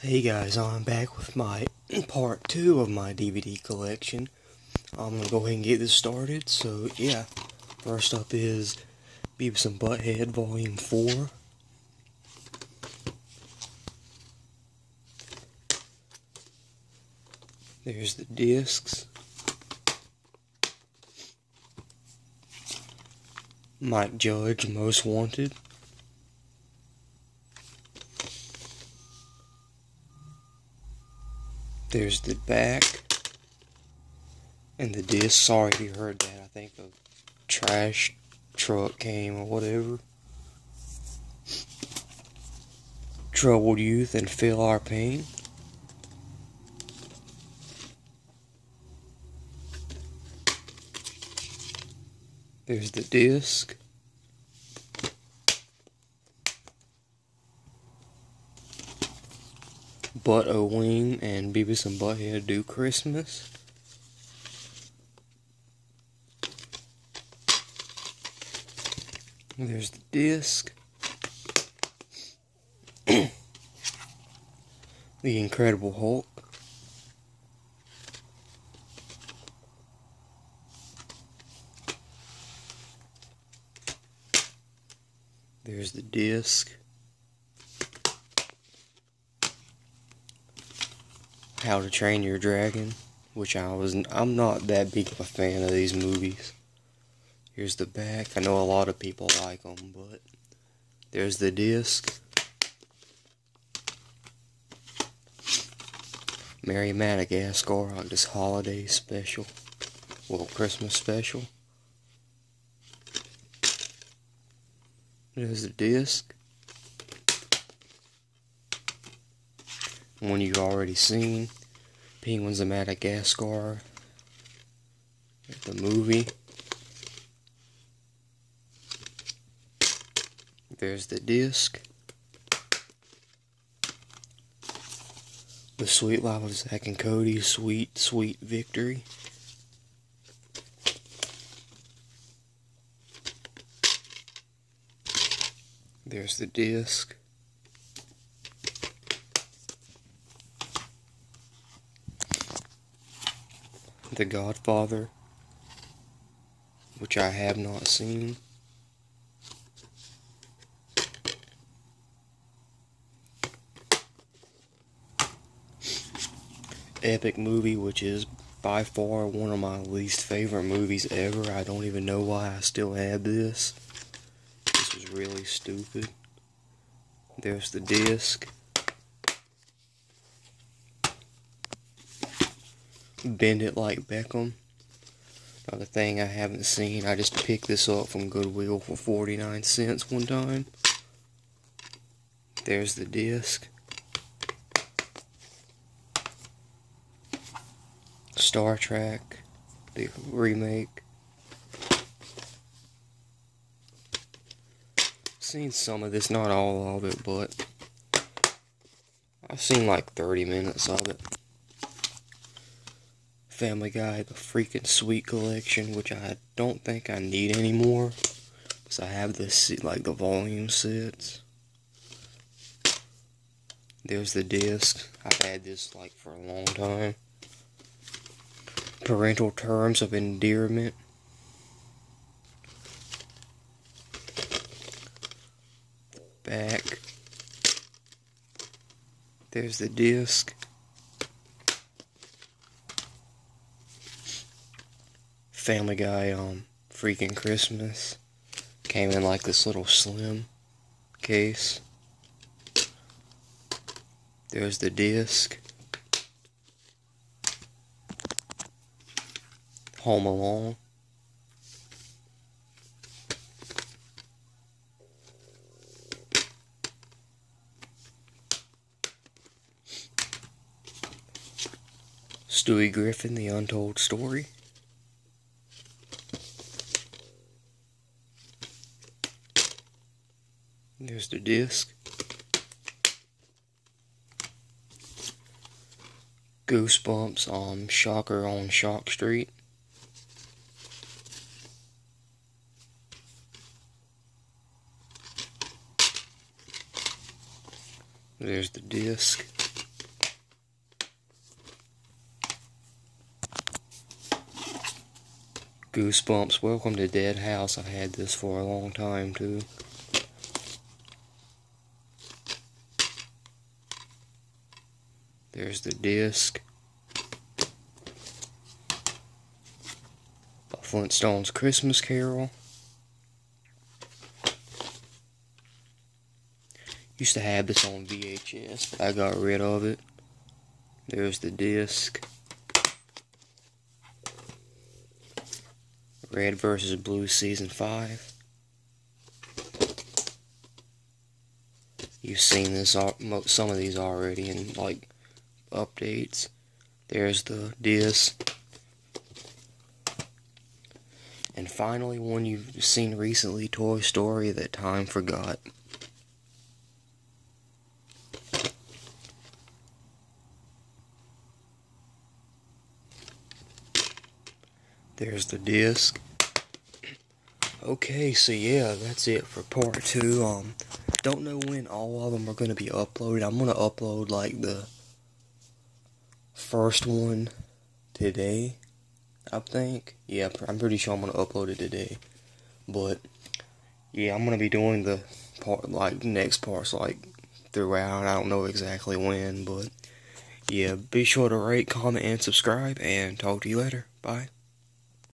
Hey guys, I'm back with my part two of my DVD collection. I'm gonna go ahead and get this started. So yeah, first up is Beavis and Butthead Volume 4. There's the discs. Mike Judge Most Wanted. There's the back and the disc. Sorry if you heard that. I think a trash truck came or whatever. Troubled youth and feel our pain. There's the disc. Butt-O-Ween and Beavis and Butthead Do Christmas. There's the disc. the Incredible Hulk. There's the disc. How to Train Your Dragon, which I was I'm not that big of a fan of these movies. Here's the back. I know a lot of people like them, but there's the disc. Merry Madagascar on this holiday special. Well, Christmas special. There's the disc. One you've already seen. Penguins of Madagascar. The movie. There's the disc. The Sweet Life of Zack and Cody, Sweet, Sweet Victory. There's the disc. The Godfather, which I have not seen. Epic movie, which is by far one of my least favorite movies ever. I don't even know why I still have this. This is really stupid. There's the disc. Bend it like Beckham. Another thing I haven't seen. I just picked this up from Goodwill for 49 cents one time. There's the disc. Star Trek, the remake. Seen some of this, not all of it, but I've seen like 30 minutes of it. Family Guy, the freaking sweet collection, which I don't think I need anymore. Because I have this, like the volume sets. There's the disc. I've had this like for a long time. Parental terms of endearment. Back. There's the disc. Family Guy um freaking Christmas came in like this little slim case. There's the disc. Home Alone. Stewie Griffin, The Untold Story. The disc. Goosebumps um, Shocker on Shock Street. There's the disc. Goosebumps, Welcome to Dead House. I've had this for a long time too. There's the disc. A Flintstones Christmas Carol. Used to have this on VHS, but I got rid of it. There's the disc. Red versus Blue Season 5. You've seen this, some of these already in like updates. There's the disc. And finally, one you've seen recently, Toy Story that time forgot. There's the disc. Okay, so yeah, that's it for part two. Um, don't know when all of them are going to be uploaded. I'm going to upload like the first one today, I think. Yeah, I'm pretty sure I'm to upload it today. But, yeah, I'm to be doing the part, like, next parts, like, throughout. I don't know exactly when, but, yeah, be sure to rate, comment, and subscribe, and talk to you later. Bye.